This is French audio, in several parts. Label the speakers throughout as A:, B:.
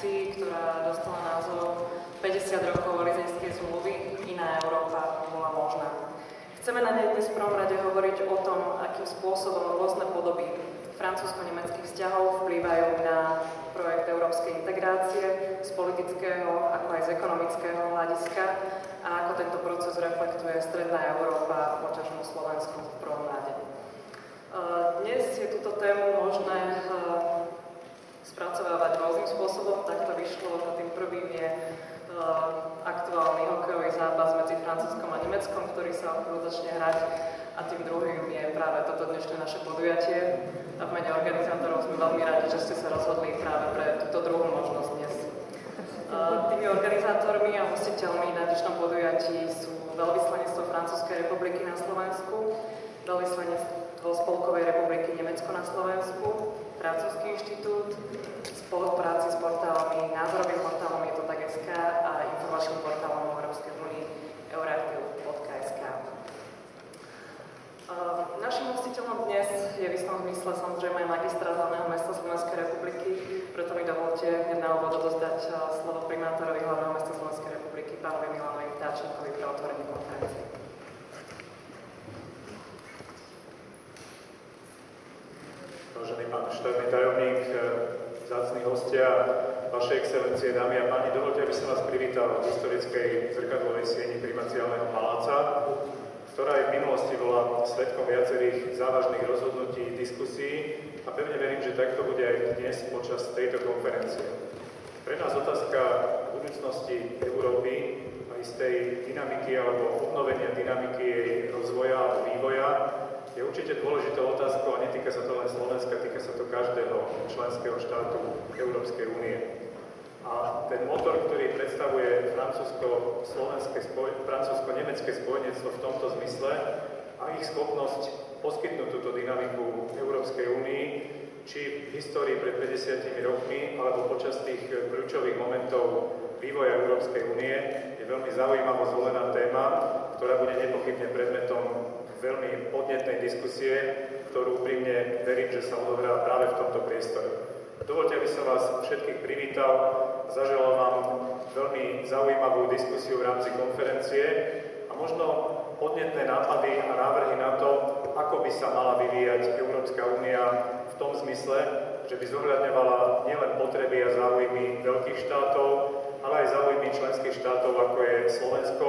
A: akcii, ktorá dostala názov 50 rokov Lizejskej zmluvy, iná Európa bola možná. Chceme na nej dnes v prvom rade hovoriť o tom, akým spôsobom rôzne podoby francúzsko-nemeckých vzťahov vplývajú na projekt európskej integrácie z politického ako aj z ekonomického hľadiska a ako tento proces reflektuje Stredná Európa, poťažmo Slovensku v prvom rade. Dnes je túto tému možné spracovávať rôznym spôsobom, tak to vyšlo, že tým prvým je aktuálny hokejový zápas medzi Francúzskom a Nemeckom, ktorý sa začne hrať a tým druhým je práve toto dnešné naše podujatie. A v mene organizátorov sme veľmi radi, že ste sa rozhodli práve pre túto druhú možnosť dnes. Tými organizátormi a hostiteľmi na dnešnom podujatí sú veľvyslanectvo Francúzskej republiky na Slovensku, veľvyslanectvo Spolkovej republiky Nemecko na Slovensku, Francúzsky inštitút, spolupráci s portálmi, názorovým portálom je to tak SK a informačným portálom Európskej únie euraktiv.sk. Našim hostiteľom dnes je v istom zmysle samozrejme magistrát hlavného mesta Slovenskej republiky, preto mi dovolte hneď na úvod odozdať slovo primátorovi hlavného mesta Slovenskej republiky, pánovi Milanovi Vtáčenkovi pre otvorenie konferencie.
B: Vážený pán štátny tajomník, zácni hostia, vaše excelencie, dámy a páni, dovolte, aby som vás privítal v historickej zrkadlovej sieni primaciálneho paláca, ktorá aj v minulosti bola svetkom viacerých závažných rozhodnutí, diskusí a pevne verím, že takto bude aj dnes počas tejto konferencie. Pre nás otázka budúcnosti Európy a istej dynamiky alebo obnovenia dynamiky jej rozvoja a vývoja je určite dôležitou otázkou a netýka sa to len Slovenska, týka sa to každého členského štátu Európskej únie. A ten motor, ktorý predstavuje francúzsko-nemecké spoj, francúzsko spojenectvo v tomto zmysle a ich schopnosť poskytnúť túto dynamiku Európskej únii, či v histórii pred 50 rokmi, alebo počas tých kľúčových momentov vývoja Európskej únie, je veľmi zaujímavá zvolená téma, ktorá bude nepochybne predmetom veľmi podnetnej diskusie, ktorú úprimne verím, že sa odohrá práve v tomto priestore. Dovolte, aby som vás všetkých privítal, zaželal vám veľmi zaujímavú diskusiu v rámci konferencie a možno podnetné nápady a návrhy na to, ako by sa mala vyvíjať Európska únia v tom zmysle, že by zohľadňovala nielen potreby a záujmy veľkých štátov, ale aj záujmy členských štátov, ako je Slovensko,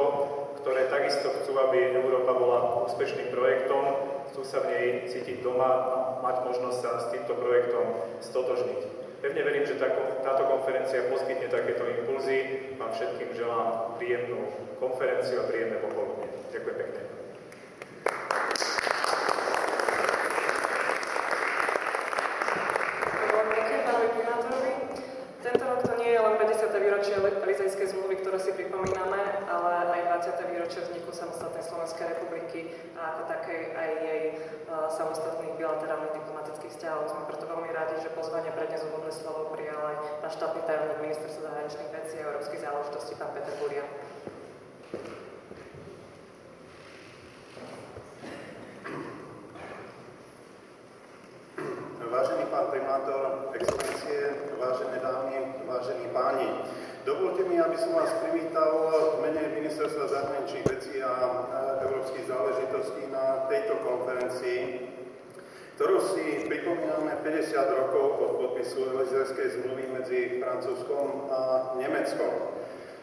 B: ktoré takisto chcú, aby Európa bola úspešným projektom, chcú sa v nej cítiť doma a mať možnosť sa s týmto projektom stotožniť. Pevne verím, že táto konferencia poskytne takéto impulzy. Vám všetkým želám príjemnú konferenciu a príjemné popoludne. Ďakujem pekne.
A: Tento rok to nie je len 50. výročie Elizejskej zmluvy, ktoré si pripomíname, ale aj 20. výročie vzniku samostatnej Slovenskej republiky a ako takej aj jej uh, samostatných bilaterálnych diplomatických vzťahov. Sme preto veľmi radi, že pozvanie pre dnes úvodné slovo prijal aj náš štátny tajomník ministerstva zahraničných vecí a európskych záležitostí, pán Peter Buria.
C: Vážený pán primátor, excelencie, vážené dámy, vážení páni, dovolte mi, aby som vás privítal v mene Ministerstva zahraničných vecí a európskych záležitostí na tejto konferencii, ktorú si pripomíname 50 rokov od podpisu Elizerskej zmluvy medzi Francúzskom a Nemeckom.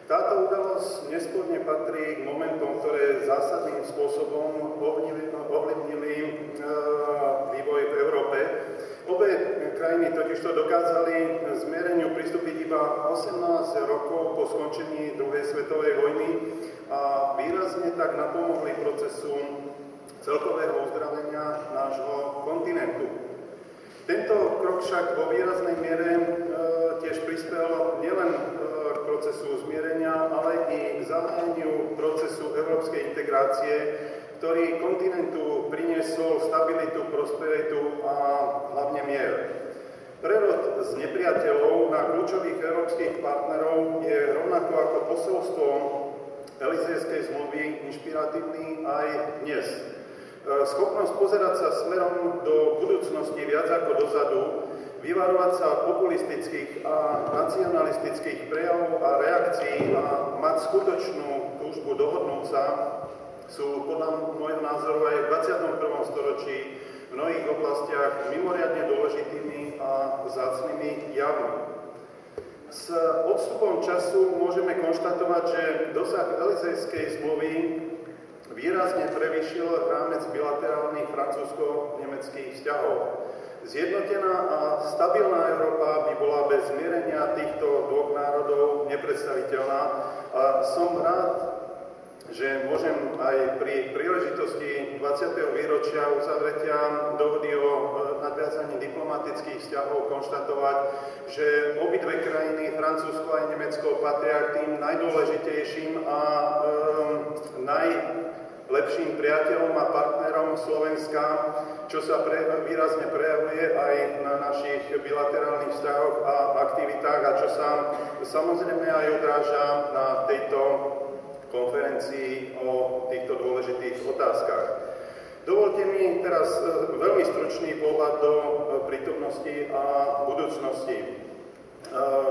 C: Táto udalosť nesporne patrí k momentom, ktoré zásadným spôsobom ovlivnili, e, vývoj v Európe Obe krajiny totižto dokázali pristúpiť iba 18 rokov po skončení druhej svetovej vojny a výrazne tak napomohli procesu celkového uzdravenia nášho kontinentu. Tento krok však vo výraznej miere e, tiež prispel nielen e, k procesu zmierenia, ale i k zahájeniu procesu európskej integrácie, ktorý kontinentu priniesol stabilitu, prosperitu a hlavne mier. Prerod z nepriateľov na kľúčových európskych partnerov je rovnako ako posolstvo Elizejskej zmluvy inšpiratívny aj dnes. Schopnosť pozerať sa smerom do budúcnosti viac ako dozadu vyvarovať sa populistických a nacionalistických prejavov a reakcií a mať skutočnú túžbu dohodnúť sa sú podľa môjho názoru aj v 21. storočí v mnohých oblastiach mimoriadne dôležitými a zácnými javmi. S odstupom času môžeme konštatovať, že dosah Elizejskej zmluvy výrazne prevyšil rámec bilaterálnych francúzsko-nemeckých vzťahov. Zjednotená a stabilná Európa by bola bez zmierenia týchto dvoch národov nepredstaviteľná a som rád, že môžem aj pri príležitosti 20. výročia uzavretia dohody o e, nadviazaní diplomatických vzťahov konštatovať, že obidve krajiny, Francúzsko aj Nemecko, patria k tým najdôležitejším a um, najlepším priateľom a partnerom Slovenska, čo sa pre, výrazne prejavuje aj na našich bilaterálnych vzťahoch a aktivitách a čo sa samozrejme aj odráža na tejto konferencii o týchto dôležitých otázkach. Dovolte mi teraz e, veľmi stručný pohľad do prítomnosti a budúcnosti. E,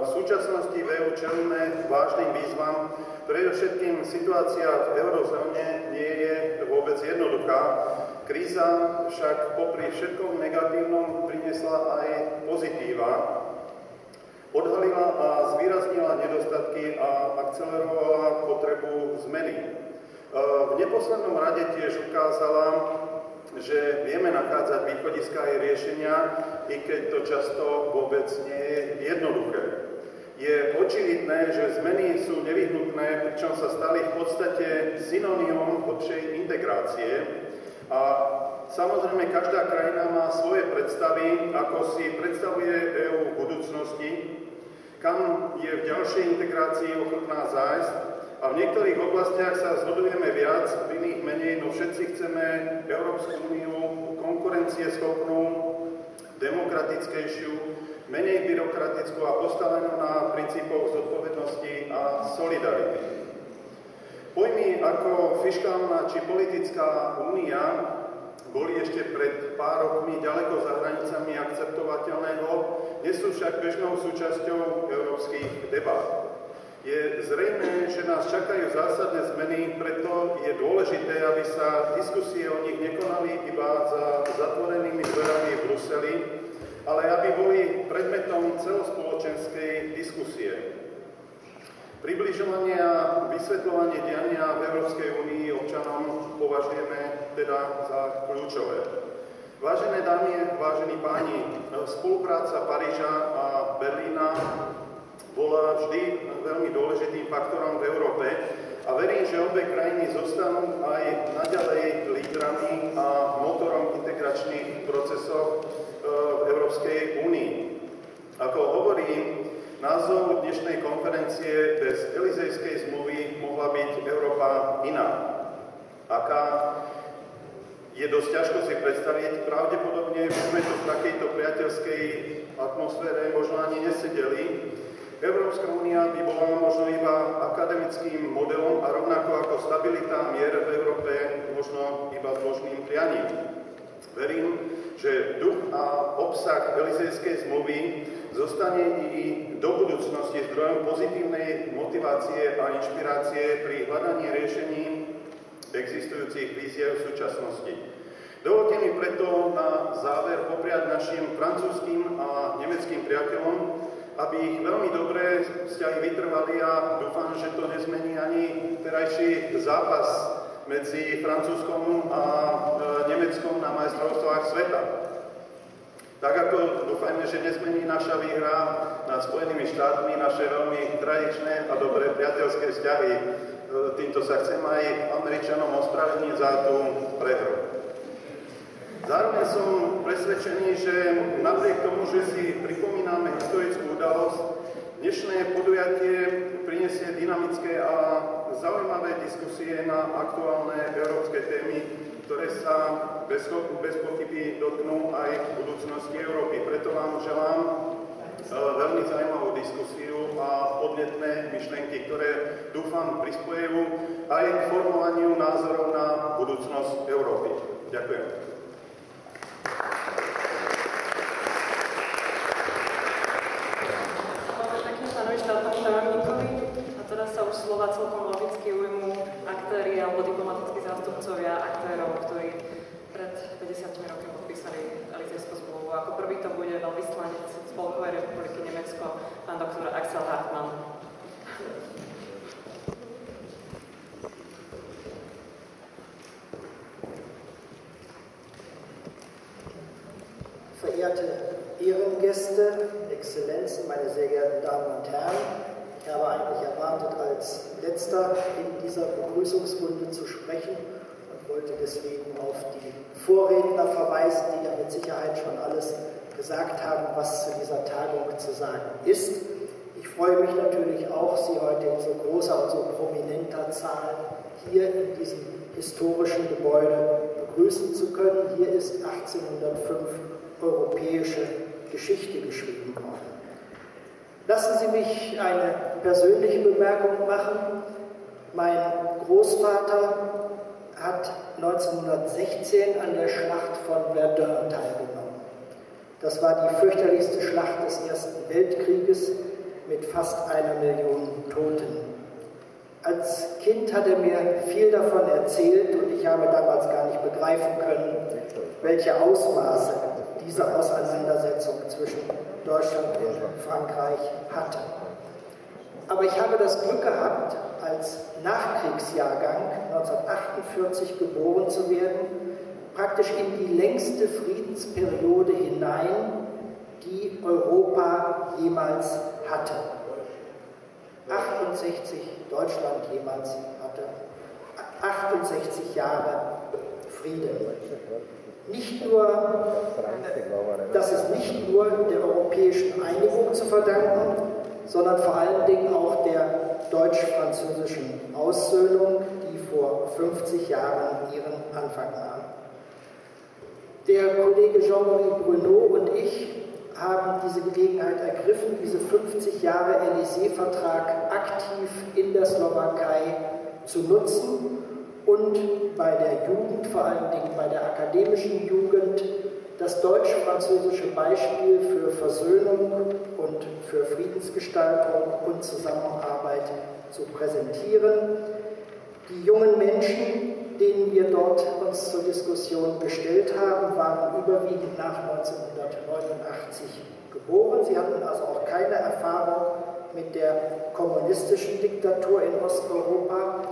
C: v súčasnosti v EU čelíme vážnym výzvam, predovšetkým situácia v eurozóne nie je vôbec jednoduchá. Kríza však popri všetkom negatívnom priniesla aj pozitíva, odhalila a zvýraznila nedostatky a akcelerovala potrebu zmeny. E, v neposlednom rade tiež ukázala, že vieme nachádzať východiska aj riešenia, i keď to často vôbec nie je jednoduché. Je očividné, že zmeny sú nevyhnutné, pričom sa stali v podstate synóniom hlbšej integrácie a samozrejme každá krajina má svoje predstavy, ako si predstavuje EÚ v budúcnosti kam je v ďalšej integrácii ochotná zájsť a v niektorých oblastiach sa zhodujeme viac, v iných menej, no všetci chceme Európsku úniu konkurencieschopnú, demokratickejšiu, menej byrokratickú a postavenú na princípoch zodpovednosti a solidarity. Pojmy ako fiskálna či politická únia boli ešte pred pár rokmi ďaleko za hranicami akceptovateľného, nie sú však bežnou súčasťou európskych debat. Je zrejme, že nás čakajú zásadné zmeny, preto je dôležité, aby sa diskusie o nich nekonali iba za zatvorenými dverami v Bruseli, ale aby boli predmetom celospoločenskej diskusie. Približovanie a vysvetľovanie diania v Európskej únii občanom považujeme teda za kľúčové. Vážené dámy, vážení páni, spolupráca Paríža a Berlína bola vždy veľmi dôležitým faktorom v Európe a verím, že obe krajiny zostanú aj naďalej lídrami a motorom integračných procesov e, v Európskej únii. Ako hovorí Názov dnešnej konferencie bez Elizejskej zmluvy mohla byť Európa iná. Aká je dosť ťažko si predstaviť, pravdepodobne by sme tu v takejto priateľskej atmosfére možno ani nesedeli. Európska únia by bola možno iba akademickým modelom a rovnako ako stabilita mier v Európe možno iba zložným prianím. Verím, že duch a obsah Elizejskej zmluvy zostane i do budúcnosti zdrojom pozitívnej motivácie a inšpirácie pri hľadaní riešení existujúcich víziev v súčasnosti. Dovolte mi preto na záver popriať našim francúzským a nemeckým priateľom, aby ich veľmi dobré vzťahy vytrvali a dúfam, že to nezmení ani terajší zápas medzi Francúzskom a e, Nemeckom na majstrovstvách sveta. Tak ako dúfajme, že nezmení naša výhra nad Spojenými štátmi, naše veľmi tradičné a dobré priateľské vzťahy. E, týmto sa chcem aj Američanom ospravedlniť za tú prehru. Zároveň som presvedčený, že napriek tomu, že si pripomíname historickú udalosť, dnešné podujatie prinesie dynamické a zaujímavé diskusie na aktuálne európske témy, ktoré sa bez, bez pochyby dotknú aj budúcnosti Európy. Preto vám želám e, veľmi zaujímavú diskusiu a podnetné myšlenky, ktoré dúfam prispojejú aj k formovaniu názorov na budúcnosť Európy. Ďakujem.
A: Slova celkom pred 50 rokmi podpísali Elizejskú zmluvu. Ako prvý to bude veľvyslanec Spolkovej republiky Nemecko, pán doktor Axel Hartmann.
D: Verehrte Ehrengäste, Exzellenzen, meine sehr geehrten Damen und Herren, ich habe eigentlich erwartet, als letzter in dieser Begrüßungsrunde zu sprechen wollte deswegen auf die Vorredner verweisen, die ja mit Sicherheit schon alles gesagt haben, was zu dieser Tagung zu sagen ist. Ich freue mich natürlich auch, Sie heute in so großer und so prominenter Zahl hier in diesem historischen Gebäude begrüßen zu können. Hier ist 1805 europäische Geschichte geschrieben worden. Lassen Sie mich eine persönliche Bemerkung machen. Mein Großvater hat 1916 an der Schlacht von Verdun teilgenommen. Das war die fürchterlichste Schlacht des Ersten Weltkrieges mit fast einer Million Toten. Als Kind hat er mir viel davon erzählt und ich habe damals gar nicht begreifen können, welche Ausmaße diese Auseinandersetzung zwischen Deutschland und Frankreich hatte. Aber ich habe das Glück gehabt, als Nachkriegsjahrgang 1948 geboren zu werden, praktisch in die längste Friedensperiode hinein, die Europa jemals hatte. 68 Deutschland jemals hatte. 68 Jahre Frieden nicht nur, das ist nicht nur der europäischen Einigung zu verdanken, sondern vor allen Dingen auch der deutsch-französischen Aussöhnung, die vor 50 Jahren ihren Anfang nahm. Der Kollege Jean-Marie Bruno und ich haben diese Gelegenheit ergriffen, diese 50 Jahre Élysée-Vertrag aktiv in der Slowakei zu nutzen und bei der Jugend, vor allen Dingen bei der akademischen Jugend, das deutsch-französische Beispiel für Versöhnung und für Friedensgestaltung und Zusammenarbeit zu präsentieren. Die jungen Menschen, denen wir dort uns zur Diskussion gestellt haben, waren überwiegend nach 1989 geboren. Sie hatten also auch keine Erfahrung mit der kommunistischen Diktatur in Osteuropa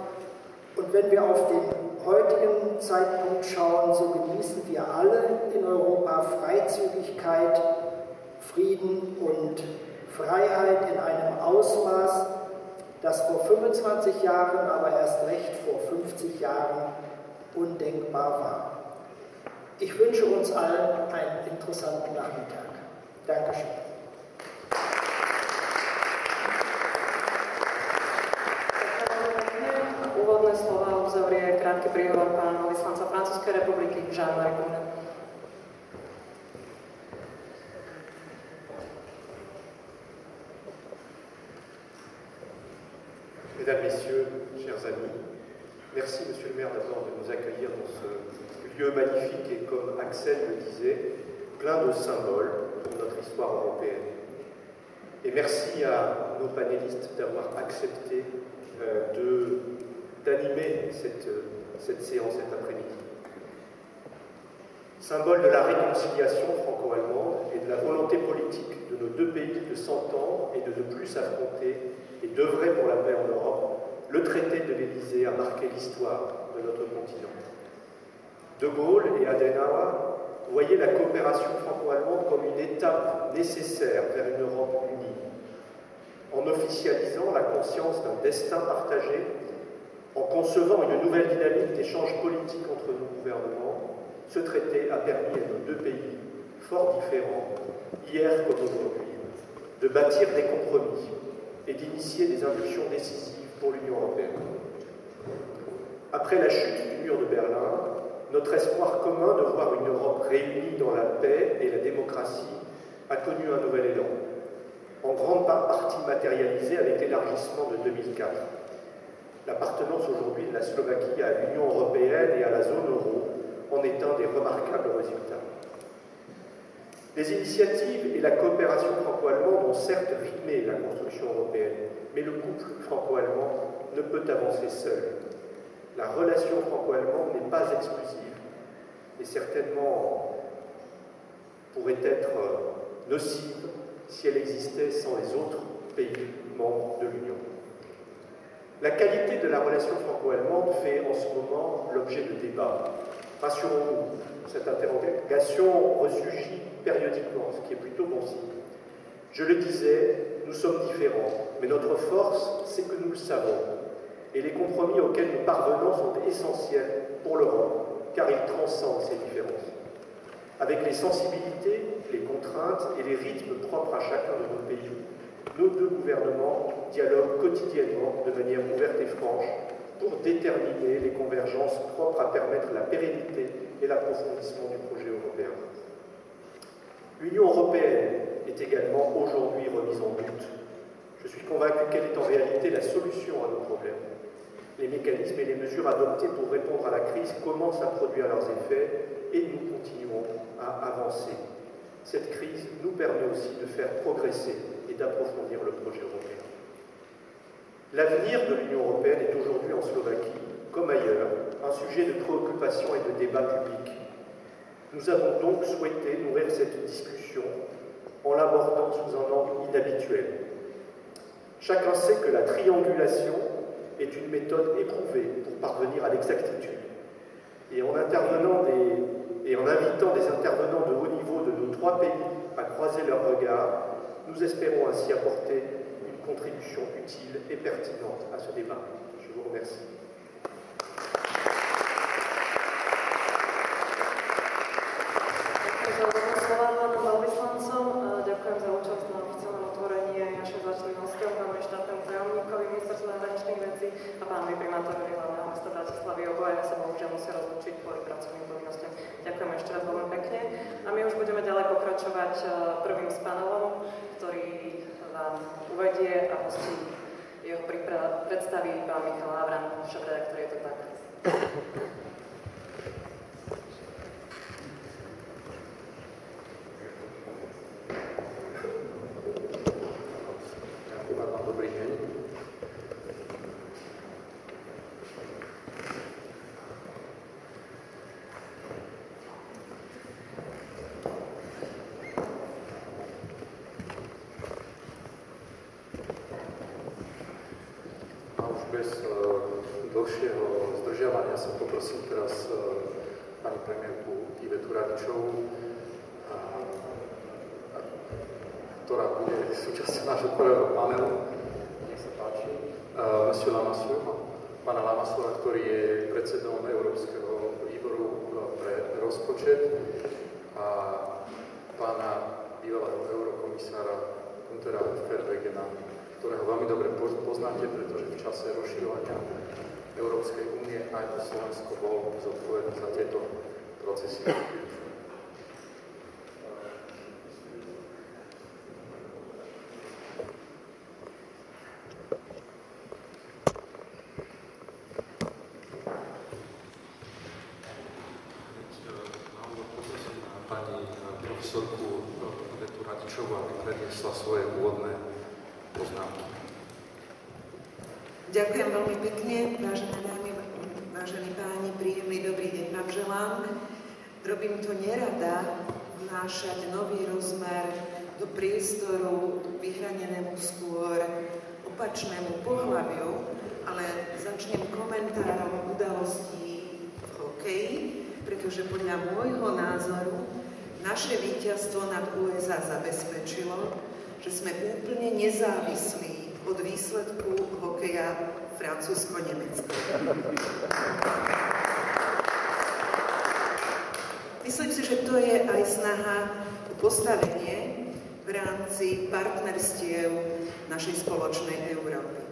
D: und wenn wir auf den heutigen Zeitpunkt schauen, so genießen wir alle in Europa Freizügigkeit, Frieden und Freiheit in einem Ausmaß, das vor 25 Jahren, aber erst recht vor 50 Jahren undenkbar war. Ich wünsche uns allen einen interessanten Nachmittag. Dankeschön.
E: Mesdames, Messieurs, chers amis, merci Monsieur le maire d'abord de nous accueillir dans ce lieu magnifique et comme Axel le disait, plein de symboles pour notre histoire européenne. Et merci à nos panélistes d'avoir accepté euh, d'animer cette, cette séance cet après-midi. Symbole de la réconciliation franco-allemande et de la volonté politique de nos deux pays de s'entendre et de ne plus s'affronter et d'œuvrer pour la paix en Europe, le traité de l'Élysée a marqué l'histoire de notre continent. De Gaulle et Adenauer voyaient la coopération franco-allemande comme une étape nécessaire vers une Europe unie, en officialisant la conscience d'un destin partagé en concevant une nouvelle dynamique d'échange politique entre nos gouvernements, ce traité a permis à nos deux pays, fort différents, hier comme aujourd'hui, de bâtir des compromis et d'initier des impulsions décisives pour l'Union européenne. Après la chute du mur de Berlin, notre espoir commun de voir une Europe réunie dans la paix et la démocratie a connu un nouvel élan, en grande partie matérialisé avec l'élargissement de 2004 L'appartenance aujourd'hui de la Slovaquie à l'Union européenne et à la zone euro en est un des remarquables résultats. Les initiatives et la coopération franco-allemande ont certes rythmé la construction européenne, Mais le couple franco-allemand ne peut avancer seul. La relation franco-allemande n'est pas exclusive et certainement pourrait être nocive si elle existait sans les autres pays membres de l'Union. La qualité de la relation franco-allemande fait en ce moment l'objet de débats. Rassurons-nous, cette interrogation ressurgit périodiquement, ce qui est plutôt bon signe. Je le disais, nous sommes différents, mais notre force, c'est que nous le savons. Et les compromis auxquels nous parvenons sont essentiels pour l'Europe, car ils transcendent ces différences. Avec les sensibilités, les contraintes et les rythmes propres à chacun de nos pays, nos deux gouvernements dialoguent quotidiennement de manière ouverte et franche pour déterminer les convergences propres à permettre la pérennité et l'approfondissement du projet européen. L'Union européenne est également aujourd'hui remise en doute. Je suis convaincu qu'elle est en réalité la solution à nos problèmes. Les mécanismes et les mesures adoptées pour répondre à la crise commencent à produire leurs effets et nous continuons à avancer. Cette crise nous permet aussi de faire progresser d'approfondir le projet européen. L'avenir de l'Union européenne est aujourd'hui en Slovaquie, comme ailleurs, un sujet de préoccupation et de débat public. Nous avons donc souhaité nourrir cette discussion en l'abordant sous un angle inhabituel. Chacun sait que la triangulation est une méthode éprouvée pour parvenir à l'exactitude. Et en intervenant et en invitant des intervenants de haut niveau de nos trois pays à croiser leurs regards, nous espérons ainsi apporter une contribution utile et pertinente à ce débat. Je vous remercie.
A: Ďalej pokračovať e, prvým s panelom, ktorý vám uvedie a hostí jeho predstaví pán Michal Havran, šéf-redaktor je to tak. zdržiavania som poprosil teraz eh, pani premiérku Ivetu Radičovú, ktorá bude súčasťou nášho prvého panelu. Nech sa páči. Eh, Monsieur Lamassur, pána Lamassura, ktorý je predsedom Európskeho výboru eh, pre rozpočet a pána bývalého eurokomisára Guntera Fervegena,
F: ktorého veľmi dobre poznáte, pretože v čase rozširovania Európskej únie aj to Slovensko bolo zodpovedné za tieto procesy. To nerada, vnášať nový rozmer do priestoru vyhranenému skôr opačnému pohľaviu, ale začnem komentárom udalostí v hokeji, pretože podľa môjho názoru naše víťazstvo nad USA zabezpečilo, že sme úplne nezávislí od výsledku hokeja Francúzsko-Nemecko. Myslím si, že to je aj snaha o postavenie v rámci partnerstiev našej spoločnej Európy.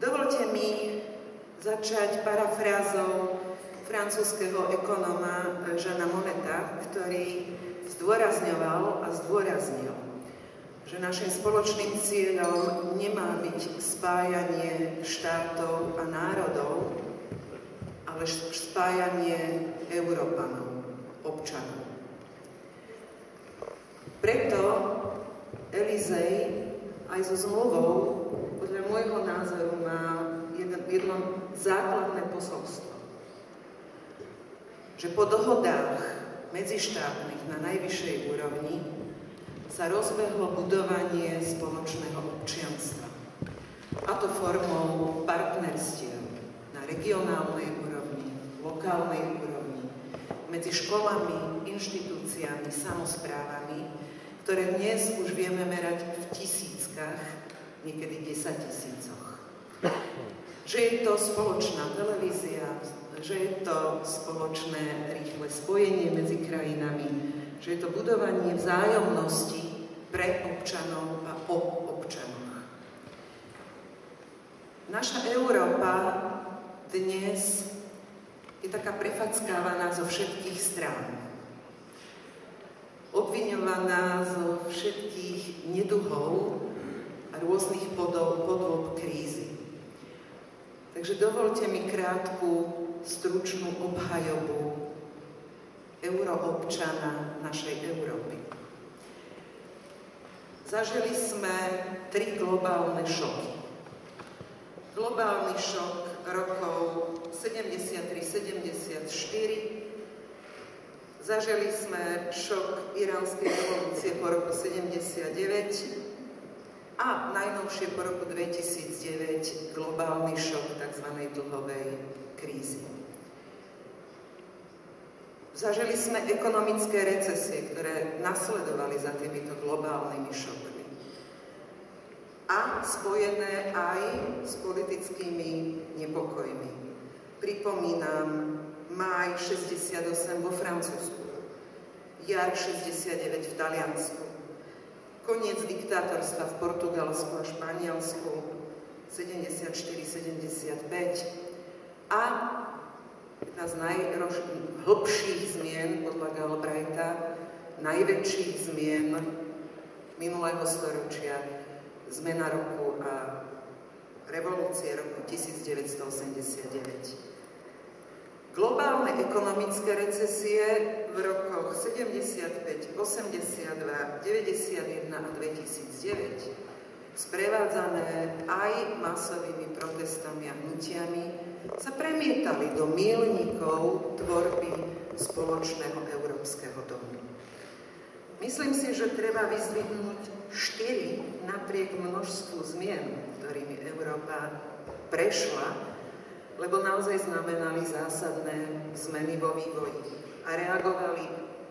F: Dovolte mi začať parafrázou francúzského ekonóma Žana Moneta, ktorý zdôrazňoval a zdôraznil, že našim spoločným cieľom nemá byť spájanie štátov a národov, ale spájanie Európanov, občanov. Preto Elizej aj so zmluvou, podľa môjho názoru má jedno, základné posolstvo. Že po dohodách medzištátnych na najvyššej úrovni sa rozbehlo budovanie spoločného občianstva. A to formou partnerstiev na regionálnej úrovni, lokálnej úrovni, medzi školami, inštitúciami, samozprávami, ktoré dnes už vieme merať v tisíckach, niekedy desať tisícoch. Že je to spoločná televízia, že je to spoločné rýchle spojenie medzi krajinami, že je to budovanie vzájomnosti pre občanov a o občanoch. Naša Európa dnes je taká prefackávaná zo všetkých strán. Obviňovaná zo všetkých neduhov a rôznych podôb, podôb krízy. Takže dovolte mi krátku, stručnú obhajobu euroobčana našej Európy. Zažili sme tri globálne šoky. Globálny šok rokov 73-74, zažili sme šok iránskej revolúcie po roku 79 a najnovšie po roku 2009 globálny šok tzv. dlhovej krízy. Zažili sme ekonomické recesie, ktoré nasledovali za týmito globálnymi šokmi. A spojené aj s politickými nepokojmi. Pripomínam máj 68 vo Francúzsku, jar 69 v Taliansku, koniec diktátorstva v Portugalsku a Španielsku 74-75 a jedna z najhlbších zmien podľa Galbraitha, najväčších zmien minulého storočia, zmena roku a revolúcie roku 1989. Globálne ekonomické recesie v rokoch 75, 82, 91 a 2009 sprevádzané aj masovými protestami a hnutiami, sa premietali do milníkov tvorby spoločného európskeho domu. Myslím si, že treba vyzdvihnúť štyri napriek množstvu zmien, ktorými Európa prešla, lebo naozaj znamenali zásadné zmeny vo vývoji a reagovali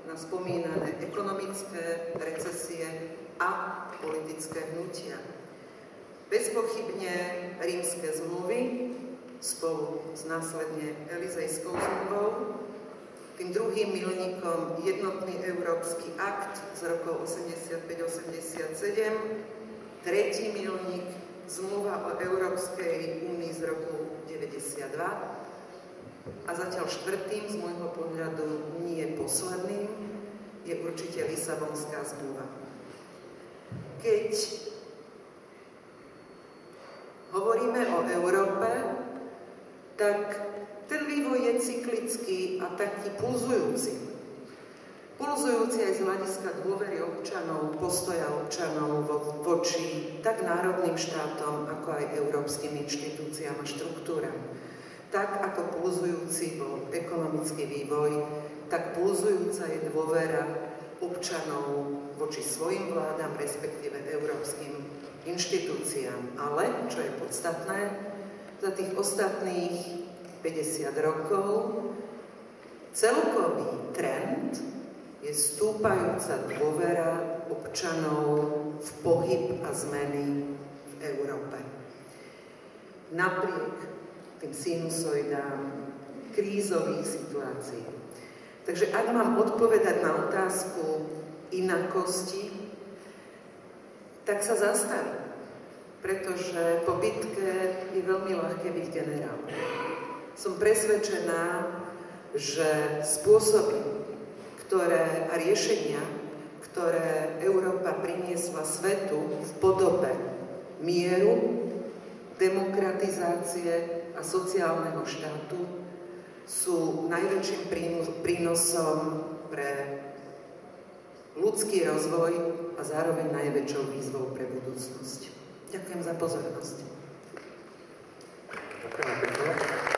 F: na spomínané ekonomické recesie a politické hnutia. Bezpochybne rímske zmluvy spolu s následne Elizejskou zmluvou, tým druhým milníkom jednotný európsky akt z rokov 85-87, tretí milník zmluva o Európskej únii z 92 a zatiaľ štvrtým z môjho pohľadu nie posledným je určite Lisabonská zmluva. Keď hovoríme o Európe, tak ten vývoj je cyklický a taký pulzujúci. Pulzujúci aj z hľadiska dôvery občanov, postoja občanov vo, voči tak národným štátom, ako aj európskym inštitúciám a štruktúram. Tak ako pulzujúci bol ekonomický vývoj, tak pulzujúca je dôvera občanov voči svojim vládam, respektíve európskym inštitúciám. Ale, čo je podstatné, za tých ostatných 50 rokov celkový trend je stúpajúca dôvera občanov v pohyb a zmeny v Európe. Napriek tým sinusoidám krízových situácií. Takže ak mám odpovedať na otázku, inakosti, tak sa zastaví. Pretože po bitke je veľmi ľahké byť generál. Som presvedčená, že spôsoby ktoré, a riešenia, ktoré Európa priniesla svetu v podobe mieru, demokratizácie a sociálneho štátu sú najväčším prínosom pre ľudský rozvoj a zároveň najväčšou výzvou pre budúcnosť. Ďakujem za pozornosť.
B: Ďakujem.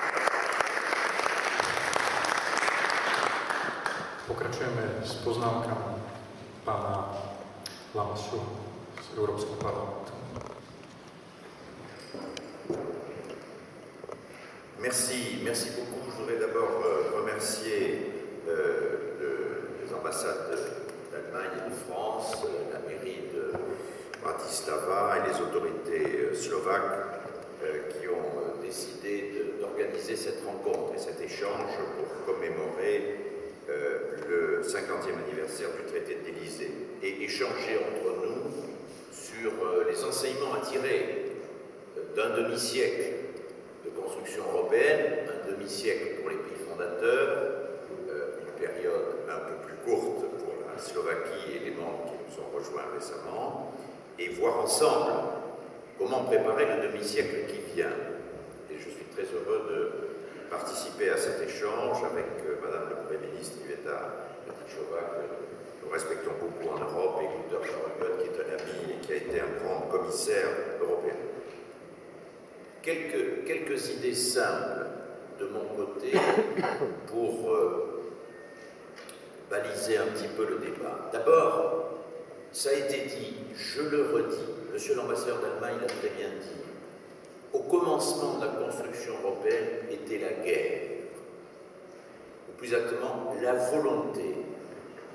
G: Merci, merci beaucoup. Je voudrais d'abord euh, remercier euh, le, les ambassades d'Allemagne et de France, euh, la mairie de Bratislava et les autorités slovaques qui ont décidé d'organiser cette rencontre et cet échange pour commémorer le 50e anniversaire du traité de l'Élysée et échanger entre nous sur les enseignements à tirer d'un demi-siècle de construction européenne, un demi-siècle pour les pays fondateurs, une période un peu plus courte pour la Slovaquie et les membres qui nous ont rejoints récemment, et voir ensemble comment préparer le demi-siècle qui vient. Et je suis très heureux de participer à cet échange avec euh, Madame le Premier ministre Iveta Petichova, que nous respectons beaucoup en Europe, et Gunther Schröder, qui est un ami et qui a été un grand commissaire européen. Quelques, quelques idées simples de mon côté pour euh, baliser un petit peu le débat. D'abord, ça a été dit, je le redis, monsieur l'ambassadeur d'Allemagne l'a très bien dit, au commencement de la construction européenne était la guerre, ou plus exactement la volonté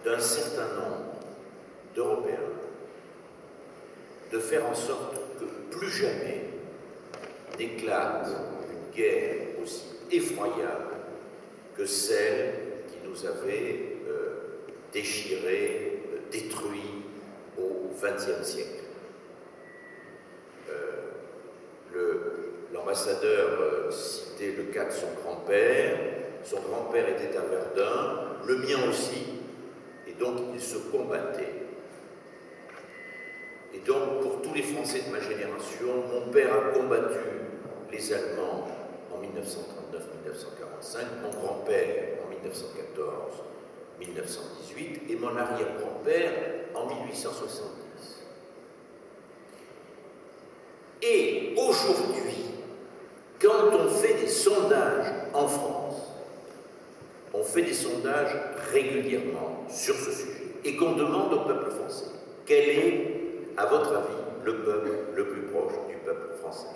G: d'un certain nombre d'Européens de faire en sorte que plus jamais n'éclate une guerre aussi effroyable que celle qui nous avait euh, déchirés, euh, détruits au XXe siècle. Euh, L'ambassadeur euh, citait le cas de son grand-père. Son grand-père était à Verdun, le mien aussi, et donc il se combattait. Et donc, pour tous les Français de ma génération, mon père a combattu les Allemands en 1939-1945, mon grand-père en 1914-1918 et mon arrière-grand-père en 1870. Et aujourd'hui, quand on fait des sondages en France, on fait des sondages régulièrement sur ce sujet et qu'on demande au peuple français quel est, à votre avis, le peuple le plus proche du peuple français?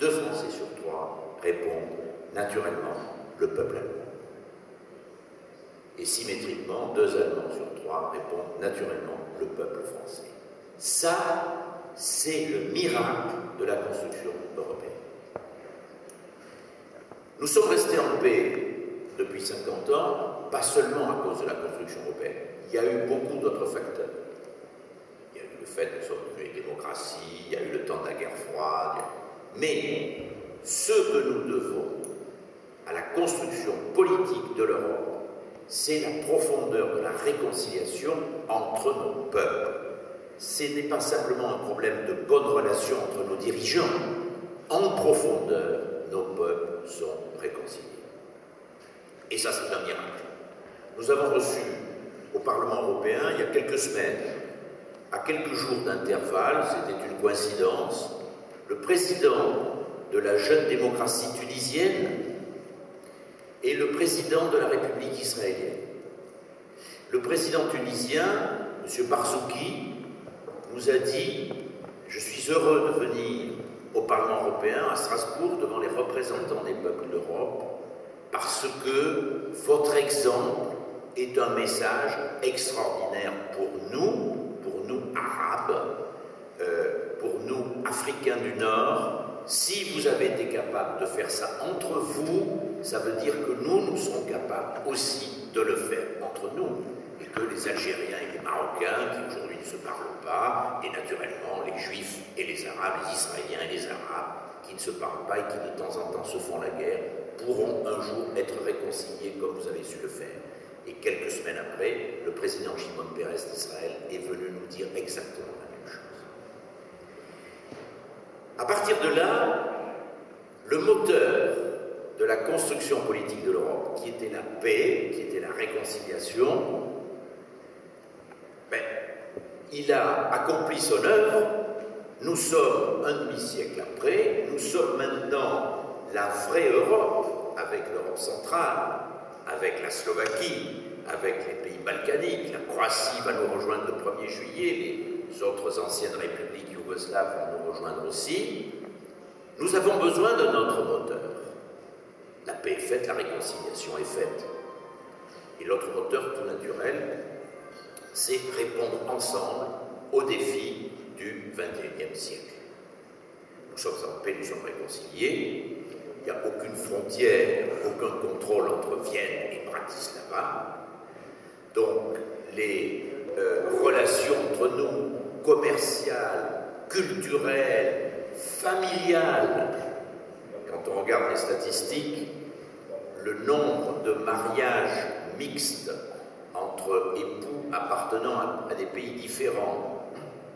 G: Deux Français sur trois répondent naturellement le peuple allemand. Et symétriquement, deux Allemands sur trois répondent naturellement le peuple français. Ça, c'est le miracle de la construction européenne. Nous sommes restés en paix depuis 50 ans, pas seulement à cause de la construction européenne. Il y a eu beaucoup d'autres facteurs. Il y a eu le fait que nous sommes une démocratie, il y a eu le temps de la guerre froide. Mais ce que nous devons à la construction politique de l'Europe, c'est la profondeur de la réconciliation entre nos peuples. Ce n'est pas simplement un problème de bonne relation entre nos dirigeants. En profondeur, nos peuples sont réconciliés. Et ça, c'est un miracle. Nous avons reçu au Parlement européen, il y a quelques semaines, à quelques jours d'intervalle, c'était une coïncidence, le président de la jeune démocratie tunisienne et le président de la République israélienne. Le président tunisien, M. Barzouki, nous a dit Je suis heureux de venir au Parlement européen, à Strasbourg, devant les représentants des peuples d'Europe, parce que votre exemple est un message extraordinaire pour nous, pour nous Arabes, euh, pour nous Africains du Nord. Si vous avez été capable de faire ça entre vous, ça veut dire que nous, nous serons capables aussi de le faire entre nous. Et que les Algériens Marocains, qui aujourd'hui ne se parlent pas, et naturellement les Juifs et les Arabes, les Israéliens et les Arabes, qui ne se parlent pas et qui de temps en temps se font la guerre, pourront un jour être réconciliés comme vous avez su le faire. Et quelques semaines après, le président Shimon Peres d'Israël est venu nous dire exactement la même chose. À partir de là, le moteur de la construction politique de l'Europe, qui était la paix, qui était la réconciliation, il a accompli son œuvre. Nous sommes un demi-siècle après, nous sommes maintenant la vraie Europe, avec l'Europe centrale, avec la Slovaquie, avec les pays balkaniques. La Croatie va nous rejoindre le 1er juillet, les autres anciennes républiques yougoslaves vont nous rejoindre aussi. Nous avons besoin d'un autre moteur. La paix est faite, la réconciliation est faite. Et l'autre moteur tout naturel, c'est répondre ensemble aux défis du XXIe siècle. Nous sommes en paix, nous sommes réconciliés. Il n'y a aucune frontière, aucun contrôle entre Vienne et Bratislava. Donc, les euh, relations entre nous, commerciales, culturelles, familiales, quand on regarde les statistiques, le nombre de mariages mixtes époux appartenant à, des pays différents,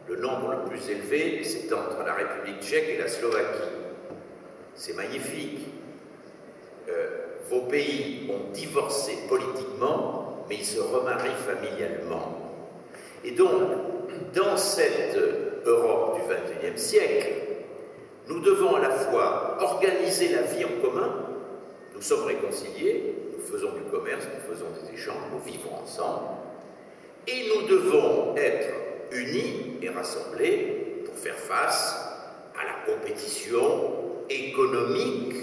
G: le nombre le plus élevé, c'est entre la République tchèque et la Slovaquie. C'est magnifique. Euh, vos pays ont divorcé politiquement, mais ils se remarient familialement. Et donc, dans cette Europe du XXIe siècle, nous devons à la fois organiser la vie en commun, nous sommes réconciliés, faisons du commerce, nous faisons des échanges, nous vivons ensemble, et nous devons être unis et rassemblés pour faire face à la compétition économique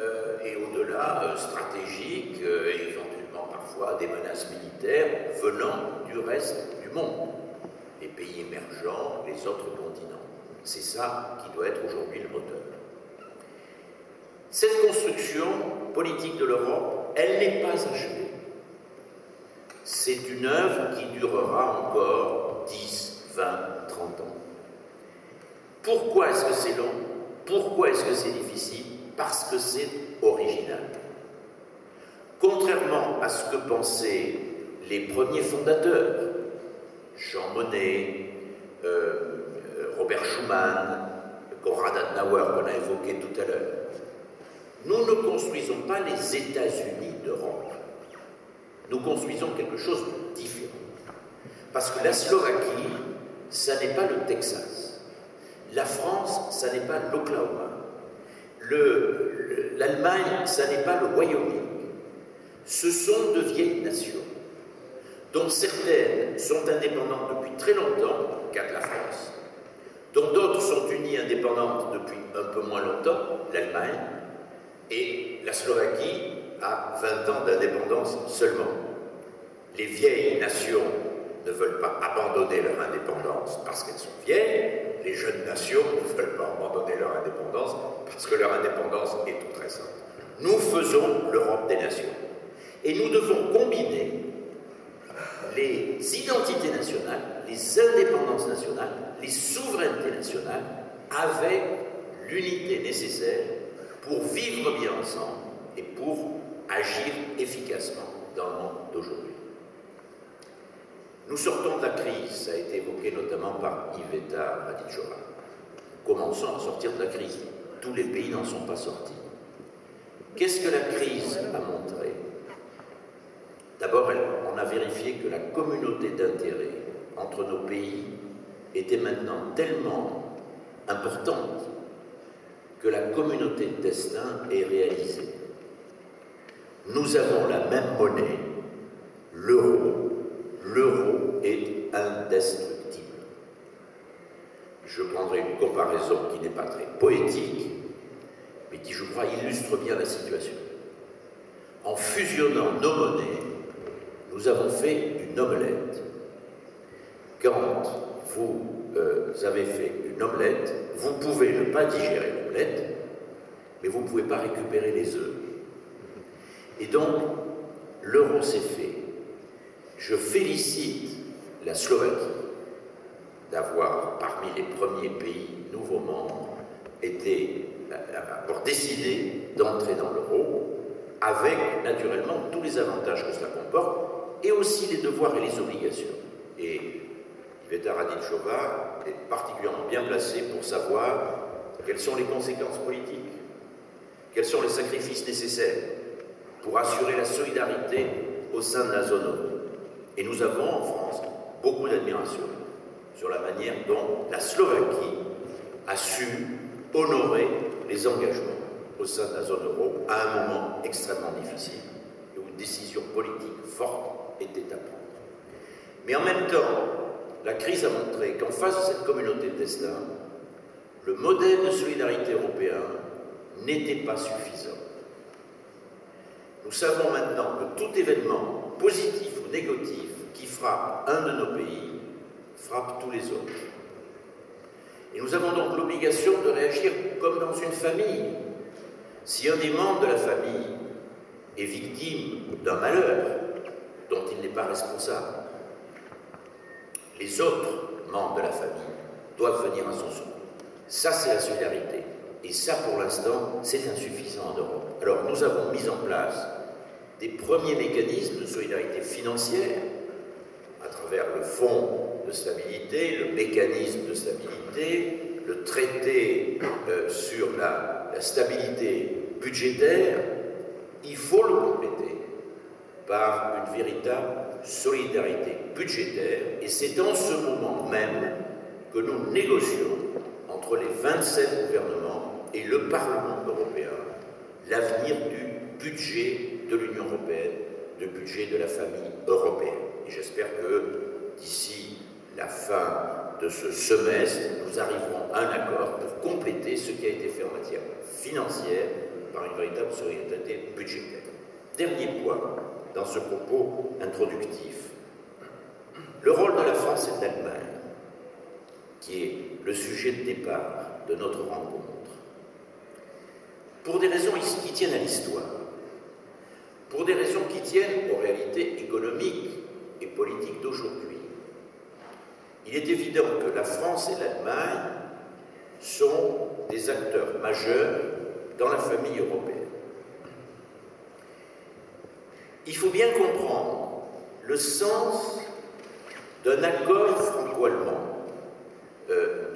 G: euh, et au-delà euh, stratégique euh, et éventuellement parfois des menaces militaires venant du reste du monde, les pays émergents, les autres continents. C'est ça qui doit être aujourd'hui le moteur. Cette construction politique de l'Europe, elle n'est pas achevée. C'est une œuvre qui durera encore 10, 20, 30 ans. Pourquoi est-ce que c'est long? Pourquoi est-ce que c'est difficile? Parce que c'est original. Contrairement à ce que pensaient les premiers fondateurs, Jean Monnet, euh, Robert Schuman, Konrad Adenauer qu'on a évoqué tout à l'heure, nous ne construisons pas les États-Unis d'Europe. Nous construisons quelque chose de différent. Parce que la Slovaquie, ça n'est pas le Texas. La France, ça n'est pas l'Oklahoma. L'Allemagne, ça n'est pas le Wyoming. Ce sont de vieilles nations, dont certaines sont indépendantes depuis très longtemps, le cas de la France, dont d'autres sont unies indépendantes depuis un peu moins longtemps, l'Allemagne, et la Slovaquie a 20 ans d'indépendance seulement. Les vieilles nations ne veulent pas abandonner leur indépendance parce qu'elles sont vieilles, les jeunes nations ne veulent pas abandonner leur indépendance parce que leur indépendance est toute récente. Nous faisons l'Europe des nations. Et nous devons combiner les identités nationales, les indépendances nationales, les souverainetés nationales avec l'unité nécessaire pour vivre bien ensemble et pour agir efficacement dans le monde d'aujourd'hui. Nous sortons de la crise, ça a été évoqué notamment par Iveta Radichova. Commençons à sortir de la crise. Tous les pays n'en sont pas sortis. Qu'est-ce que la crise a montré? D'abord, on a vérifié que la communauté d'intérêt entre nos pays était maintenant tellement importante que la communauté de destin est réalisée. Nous avons la même monnaie, l'euro. L'euro est indestructible. Je prendrai une comparaison qui n'est pas très poétique, mais qui, je crois, illustre bien la situation. En fusionnant nos monnaies, nous avons fait une omelette. Quand vous euh, avez fait une omelette, vous pouvez ne pas digérer mais vous ne pouvez pas récupérer les œufs. Et donc, l'euro s'est fait. Je félicite la Slovaquie d'avoir, parmi les premiers pays nouveaux membres, été, avoir décidé d'entrer dans l'euro, avec naturellement tous les avantages que cela comporte, et aussi les devoirs et les obligations. Et Iveta Radichova est particulièrement bien placée pour savoir quelles sont les conséquences politiques, quels sont les sacrifices nécessaires pour assurer la solidarité au sein de la zone euro? Et nous avons en France beaucoup d'admiration sur la manière dont la Slovaquie a su honorer les engagements au sein de la zone euro à un moment extrêmement difficile et où une décision politique forte était à prendre. Mais en même temps, la crise a montré qu'en face de cette communauté de destin, le modèle de solidarité européen n'était pas suffisant. Nous savons maintenant que tout événement, positif ou négatif, qui frappe un de nos pays, frappe tous les autres. Et nous avons donc l'obligation de réagir comme dans une famille. Si un des membres de la famille est victime d'un malheur dont il n'est pas responsable, les autres membres de la famille doivent venir à son secours. Ça, c'est la solidarité. Et ça, pour l'instant, c'est insuffisant en Europe. Alors, nous avons mis en place des premiers mécanismes de solidarité financière à travers le fonds de stabilité, le mécanisme de stabilité, le traité euh, sur la, stabilité budgétaire. Il faut le compléter par une véritable solidarité budgétaire. Et c'est dans ce moment même que nous négocions entre les 27 gouvernements et le Parlement européen l'avenir du budget de l'Union européenne, du budget de la famille européenne. Et j'espère que d'ici la fin de ce semestre, nous arriverons à un accord pour compléter ce qui a été fait en matière financière par une véritable solidarité budgétaire. Dernier point dans ce propos introductif. Le rôle de la France et de l'Allemagne, qui est le sujet de départ de notre rencontre, pour des raisons qui tiennent à l'histoire, pour des raisons qui tiennent aux réalités économiques et politiques d'aujourd'hui. Il est évident que la France et l'Allemagne sont des acteurs majeurs dans la famille européenne. Il faut bien comprendre le sens d'un accord franco-allemand,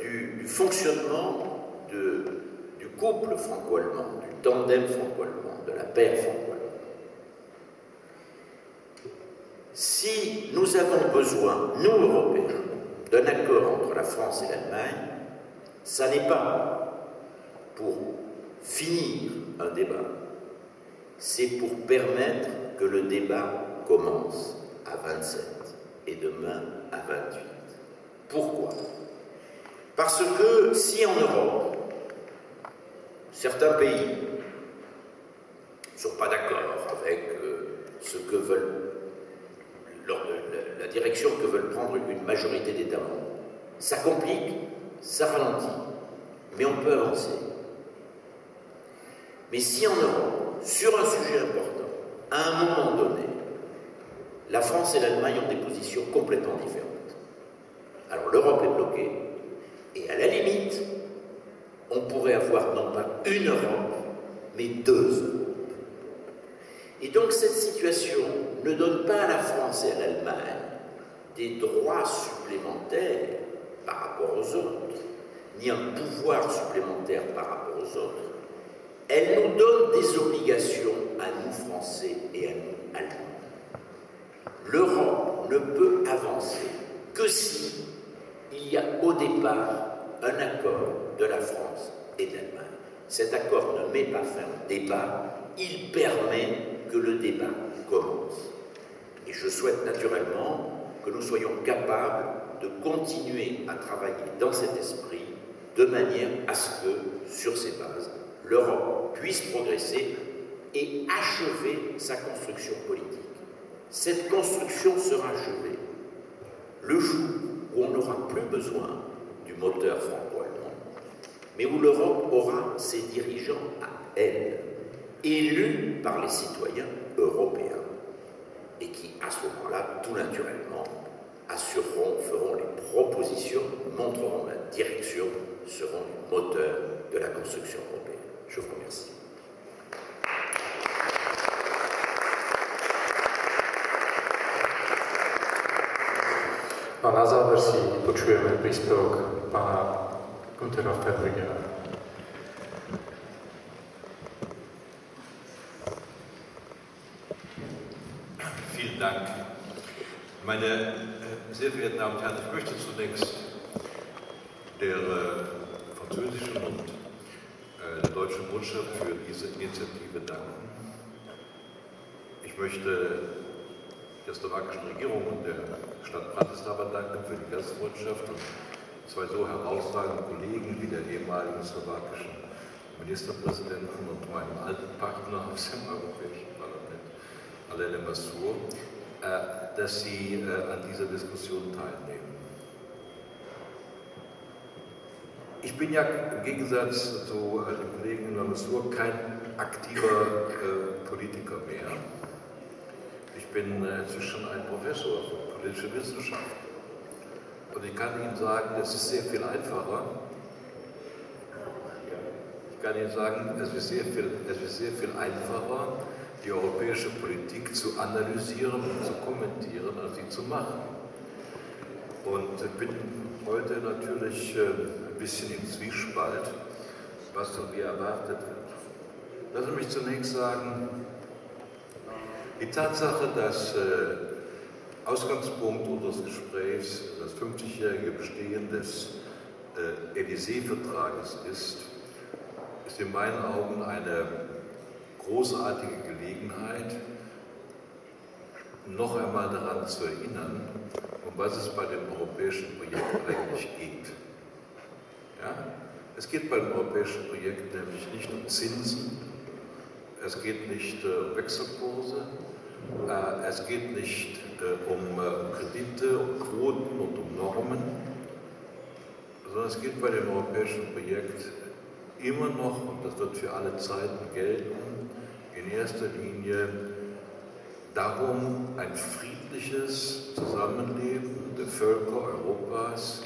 G: du, fonctionnement du couple franco-allemand, du tandem franco-allemand, de la paire franco-allemande. Si nous avons besoin, nous Européens, d'un accord entre la France et l'Allemagne, ça n'est pas pour finir un débat, c'est pour permettre que le débat commence à 27 et demain à 28. Pourquoi? Parce que si en Europe, certains pays ne sont pas d'accord avec euh, ce que veulent la direction que veulent prendre une majorité d'États membres. Ça complique, ça ralentit, mais on peut avancer. Mais si en Europe, sur un sujet important, à un moment donné, la France et l'Allemagne ont des positions complètement différentes. Alors l'Europe est bloquée, et à la limite, on pourrait avoir non pas une Europe, mais deux. Et donc cette situation ne donne pas à la France et à l'Allemagne des droits supplémentaires par rapport aux autres, ni un pouvoir supplémentaire par rapport aux autres, elle nous donne des obligations à nous Français et à nous Allemands. L'Europe ne peut avancer que si il y a au départ un accord de la France et de l'Allemagne. Cet accord ne met pas fin au débat, il permet que le débat commence. Et je souhaite naturellement que nous soyons capables de continuer à travailler dans cet esprit de manière à ce que, sur ces bases, l'Europe puisse progresser et achever sa construction politique. Cette construction sera achevée le jour où on n'aura plus besoin moteur franco-allemand, mais où l'Europe aura ses dirigeants à elle, élus par les citoyens européens, et qui, à ce moment-là, tout naturellement, assureront, feront les propositions, montreront la direction, seront le moteur de la construction européenne. Je vous remercie.
H: Pána Guntera Fedrigera.
I: Vielen Dank. Meine sehr verehrten Damen und Herren, ich möchte zunächst der äh, französischen und äh, der deutschen Botschaft für diese Initiative danken. Ich möchte der slowakischen Regierung und der Stadt Bratislava danken für die Gastfreundschaft und zwei so herausragenden Kollegen wie der ehemaligen slowakischen Ministerpräsidenten und meinem alten Partner aus dem Europäischen Parlament, Alain Massour, äh, dass sie äh, an dieser Diskussion teilnehmen. Ich bin ja im Gegensatz zu äh, dem Kollegen Lamassoure kein aktiver Politiker mehr. Ich bin inzwischen ein Professor für politische Wissenschaft. Und ich kann Ihnen sagen, es ist sehr viel einfacher. Ich kann Ihnen sagen, es ist sehr viel, es ist sehr viel einfacher, die europäische Politik zu analysieren und zu kommentieren, als sie zu machen. Und ich bin heute natürlich äh, ein bisschen im Zwiespalt, was von mir erwartet wird. Lassen Sie mich zunächst sagen, die Tatsache, dass äh, Ausgangspunkt unseres Gesprächs das 50-jährige Bestehen des äh, Élysée-Vertrages ist, ist in meinen Augen eine großartige Gelegenheit, noch einmal daran zu erinnern, um was es bei dem europäischen Projekt eigentlich geht. Ja? Es geht bei dem europäischen Projekt nämlich nicht um Zinsen, es geht nicht äh, um Wechselkurse, es geht nicht äh, um äh, Kredite, um Quoten und um Normen, sondern es geht bei dem europäischen Projekt immer noch, und das wird für alle Zeiten gelten, in erster Linie darum, ein friedliches Zusammenleben der Völker Europas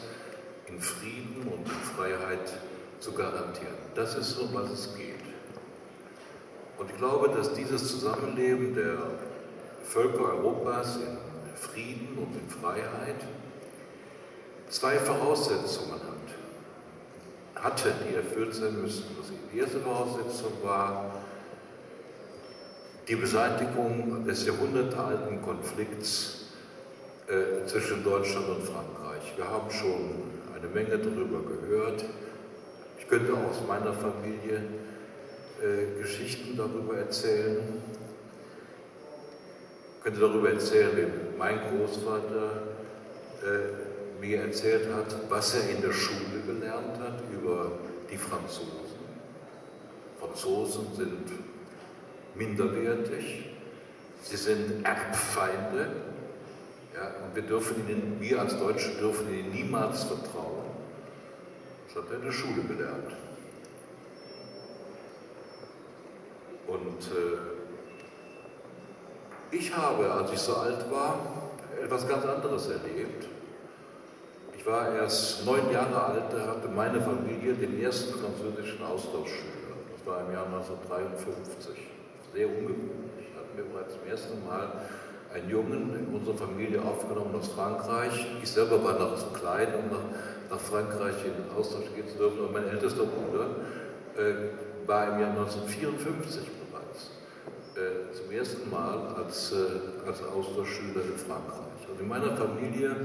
I: in Frieden und in Freiheit zu garantieren. Das ist so, was es geht. Und ich glaube, dass dieses Zusammenleben der Völker Europas in Frieden und in Freiheit zwei Voraussetzungen hat, hatte, die erfüllt sein müssen. Die erste Voraussetzung war die Beseitigung des jahrhundertealten Konflikts äh, zwischen Deutschland und Frankreich. Wir haben schon eine Menge darüber gehört. Ich könnte auch aus meiner Familie äh, Geschichten darüber erzählen. Könnte darüber erzählen, wie mein Großvater äh, mir erzählt hat, was er in der Schule gelernt hat über die Franzosen. Franzosen sind minderwertig, sie sind Erbfeinde. Ja, und wir dürfen ihnen, wir als Deutsche dürfen ihnen niemals vertrauen. Das hat er in der Schule gelernt. Und äh, ich habe, als ich so alt war, etwas ganz anderes erlebt. Ich war erst neun Jahre alt, da hatte meine Familie den ersten französischen Austauschschüler. Das war im Jahr 1953 sehr ungewöhnlich. Hatten wir bereits zum ersten Mal einen Jungen in unsere Familie aufgenommen aus Frankreich. Ich selber war noch zu klein, um nach, nach Frankreich in den Austausch gehen zu dürfen. Und mein ältester Bruder äh, war im Jahr 1954 bereits äh, zum ersten Mal als, äh, als Austauschschüler in Frankreich. Und in meiner Familie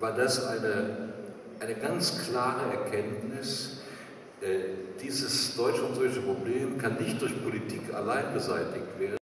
I: war das eine, eine ganz klare Erkenntnis, äh, dieses deutsch-französische Problem kann nicht durch Politik allein beseitigt werden.